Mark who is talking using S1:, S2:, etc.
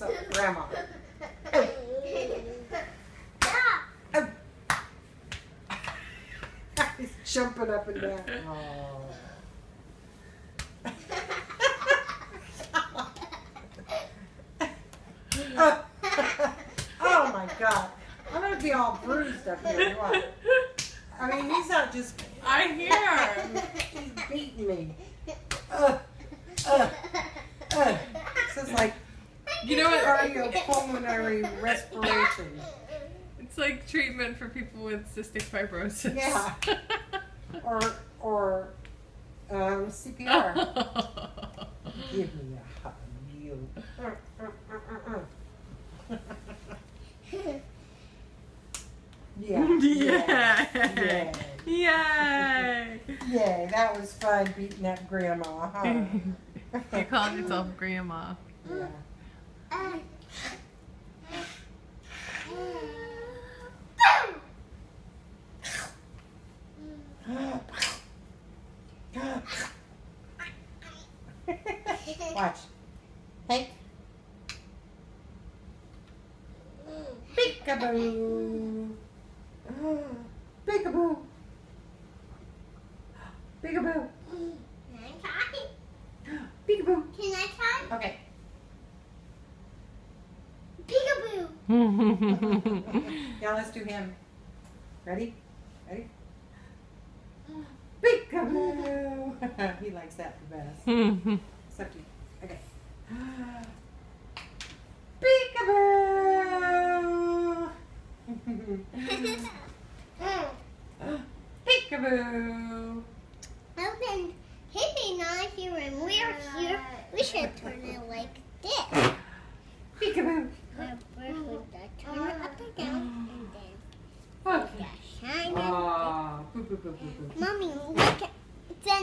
S1: wakes up Grandma. Oh, oh. He's jumping up and down. Oh. oh my God. I'm going to be all bruised up here. What? I mean, he's not just.
S2: I hear.
S1: He's beating me. Uh, uh, uh. This is like
S2: You know what?
S1: cardiopulmonary respiration.
S2: It's like treatment for people with cystic fibrosis.
S1: Yeah. Or, or um, CPR. Give me a hug, you. Uh, uh. Yeah.
S2: yeah.
S1: Yeah.
S2: Yay.
S1: Yay, that was fun beating up grandma, huh?
S2: you called yourself grandma.
S1: yeah. Watch. Hank. Peekaboo. Peekaboo. Peekaboo. Peekaboo.
S3: Can I try?
S1: Okay.
S3: Peekaboo.
S1: Now let's do him. Ready? Ready? Peekaboo. he likes that the best. Except you. Okay. Peekaboo. Peekaboo.
S3: Open. Hippie not here and we're here. We should turn it like this.
S1: Peekaboo.
S3: We're first with the turn it up and down and then
S1: Okay.
S3: the shine it.
S1: Ah, poo poo poo poo poo.
S3: Mommy, look at then